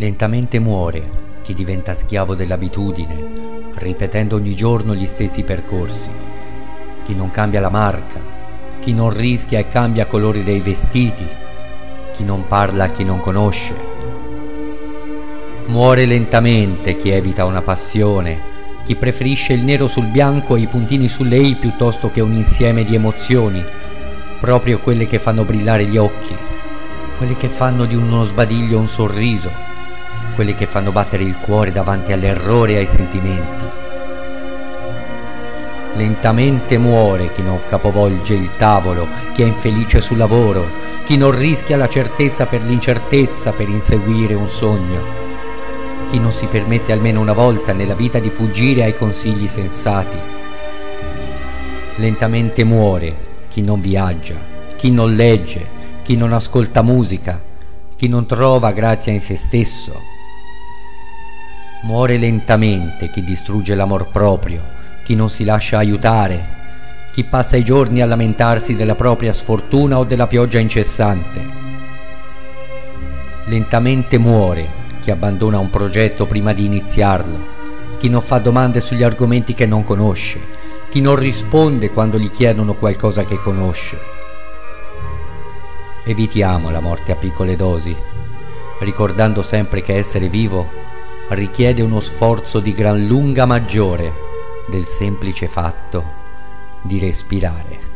Lentamente muore chi diventa schiavo dell'abitudine, ripetendo ogni giorno gli stessi percorsi, chi non cambia la marca, chi non rischia e cambia colori dei vestiti, chi non parla a chi non conosce. Muore lentamente chi evita una passione, chi preferisce il nero sul bianco e i puntini sulle i piuttosto che un insieme di emozioni, proprio quelle che fanno brillare gli occhi, quelle che fanno di uno sbadiglio un sorriso, quelle che fanno battere il cuore davanti all'errore e ai sentimenti. Lentamente muore chi non capovolge il tavolo, chi è infelice sul lavoro, chi non rischia la certezza per l'incertezza per inseguire un sogno, chi non si permette almeno una volta nella vita di fuggire ai consigli sensati. Lentamente muore chi non viaggia, chi non legge, chi non ascolta musica, chi non trova grazia in se stesso. Muore lentamente chi distrugge l'amor proprio, chi non si lascia aiutare, chi passa i giorni a lamentarsi della propria sfortuna o della pioggia incessante. Lentamente muore chi abbandona un progetto prima di iniziarlo, chi non fa domande sugli argomenti che non conosce, chi non risponde quando gli chiedono qualcosa che conosce. Evitiamo la morte a piccole dosi, ricordando sempre che essere vivo richiede uno sforzo di gran lunga maggiore del semplice fatto di respirare.